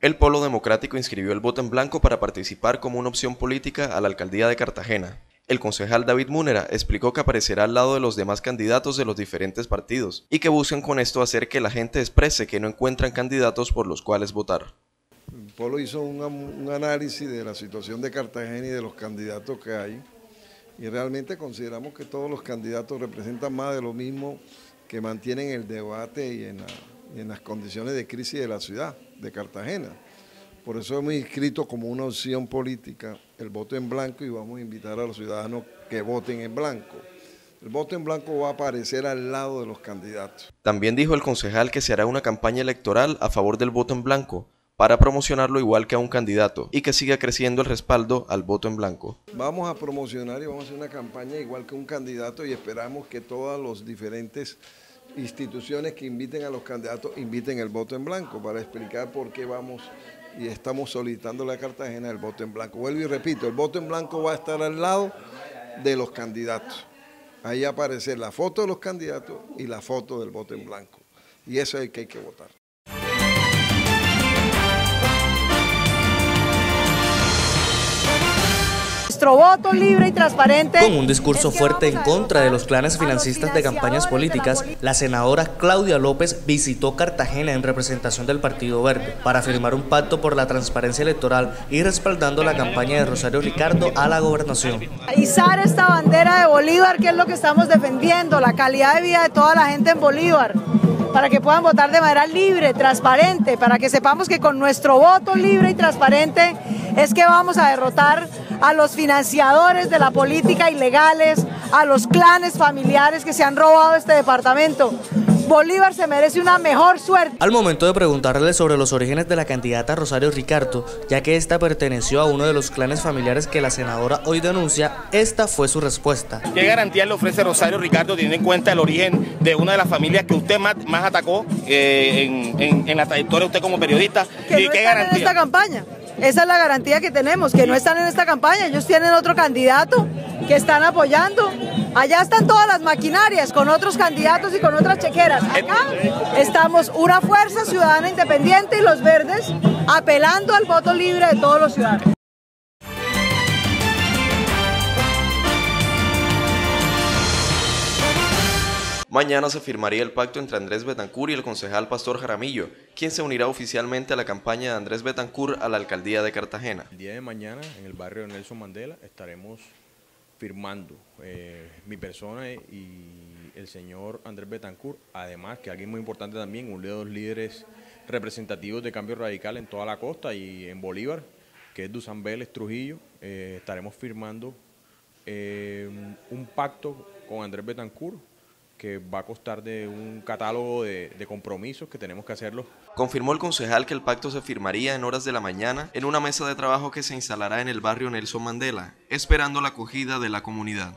El Polo Democrático inscribió el voto en blanco para participar como una opción política a la alcaldía de Cartagena. El concejal David Múnera explicó que aparecerá al lado de los demás candidatos de los diferentes partidos y que buscan con esto hacer que la gente exprese que no encuentran candidatos por los cuales votar. El Polo hizo un, un análisis de la situación de Cartagena y de los candidatos que hay y realmente consideramos que todos los candidatos representan más de lo mismo que mantienen el debate y en, en las condiciones de crisis de la ciudad de Cartagena. Por eso hemos inscrito como una opción política el voto en blanco y vamos a invitar a los ciudadanos que voten en blanco. El voto en blanco va a aparecer al lado de los candidatos. También dijo el concejal que se hará una campaña electoral a favor del voto en blanco para promocionarlo igual que a un candidato y que siga creciendo el respaldo al voto en blanco. Vamos a promocionar y vamos a hacer una campaña igual que un candidato y esperamos que todos los diferentes instituciones que inviten a los candidatos inviten el voto en blanco para explicar por qué vamos y estamos solicitando a Cartagena el voto en blanco. Vuelvo y repito, el voto en blanco va a estar al lado de los candidatos. Ahí aparece la foto de los candidatos y la foto del voto en blanco. Y eso es el que hay que votar. Nuestro voto libre y transparente. Con un discurso fuerte en contra de los planes financistas de campañas políticas, la senadora Claudia López visitó Cartagena en representación del Partido Verde para firmar un pacto por la transparencia electoral y respaldando la campaña de Rosario Ricardo a la gobernación. Izar esta bandera de Bolívar, que es lo que estamos defendiendo, la calidad de vida de toda la gente en Bolívar para que puedan votar de manera libre, transparente, para que sepamos que con nuestro voto libre y transparente es que vamos a derrotar a los financiadores de la política ilegales, a los clanes familiares que se han robado este departamento. Bolívar se merece una mejor suerte. Al momento de preguntarle sobre los orígenes de la candidata Rosario Ricardo, ya que esta perteneció a uno de los clanes familiares que la senadora hoy denuncia, esta fue su respuesta. ¿Qué garantía le ofrece Rosario Ricardo teniendo en cuenta el origen de una de las familias que usted más, atacó eh, en, la trayectoria usted como periodista? ¿Y qué garantía? en esta campaña. Esa es la garantía que tenemos, que no están en esta campaña, ellos tienen otro candidato que están apoyando. Allá están todas las maquinarias con otros candidatos y con otras chequeras. Acá estamos una fuerza ciudadana independiente y los verdes apelando al voto libre de todos los ciudadanos. Mañana se firmaría el pacto entre Andrés Betancur y el concejal Pastor Jaramillo, quien se unirá oficialmente a la campaña de Andrés Betancur a la alcaldía de Cartagena. El día de mañana, en el barrio Nelson Mandela, estaremos firmando eh, mi persona y el señor Andrés Betancur, además que alguien muy importante también, uno de los líderes representativos de Cambio Radical en toda la costa y en Bolívar, que es Dusan Vélez Trujillo, eh, estaremos firmando eh, un pacto con Andrés Betancur que va a costar de un catálogo de, compromisos que tenemos que hacerlo. Confirmó el concejal que el pacto se firmaría en horas de la mañana en una mesa de trabajo que se instalará en el barrio Nelson Mandela, esperando la acogida de la comunidad.